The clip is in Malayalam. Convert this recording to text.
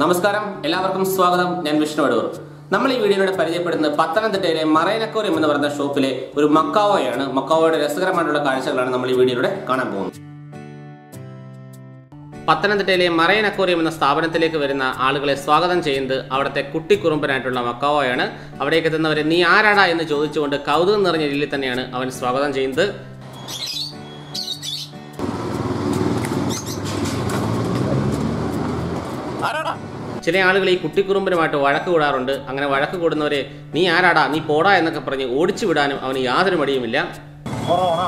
നമസ്കാരം. എല്ലാവർക്കും സ്വാഗതം. ഞാൻ വിഷ്ണു അടൂർ. നമ്മൾ ഈ വീഡിയോയിലൂടെ പരിചയപ്പെടുന്നത് പത്തനംതിട്ടയിലെ മറൈനക്കോറിയം എന്ന് പറയുന്ന ഷോപ്പിലെ ഒരു മക്കാവോയാണ്. മക്കാവോയുടെ രസകരമായിട്ടുള്ള കാഴ്ചകളാണ് നമ്മൾ ഈ വീഡിയോയിലൂടെ കാണാൻ പോകുന്നത്. പത്തനംതിട്ടയിലെ മറൈൻ എന്ന സ്ഥാപനത്തിലേക്ക് വരുന്ന ആളുകളെ സ്വാഗതം ചെയ്യുന്നത് അവിടുത്തെ കുട്ടിക്കുറുമ്പനായിട്ടുള്ള മക്കാവോയാണ്. അവിടേക്ക് എത്തുന്നവരെ നീ ആരാടാ? എന്ന് ചോദിച്ചുകൊണ്ട് കൗതുകം നിറഞ്ഞ രീതിയിൽ തന്നെയാണ് അവൻ സ്വാഗതം ചെയ്യുന്നത്. ചില ആളുകൾ ഈ കുട്ടിക്കുറുമ്പനുമായിട്ട് വഴക്ക് കൂടാറുണ്ട്. അങ്ങനെ വഴക്ക് കൂടുന്നവരെ നീ ആരാടാ? നീ പോടാ എന്നൊക്കെ പറഞ്ഞ് ഓടിച്ചു വിടാനും അവന് യാതൊരു മടിയുമില്ല. കൊറോണ?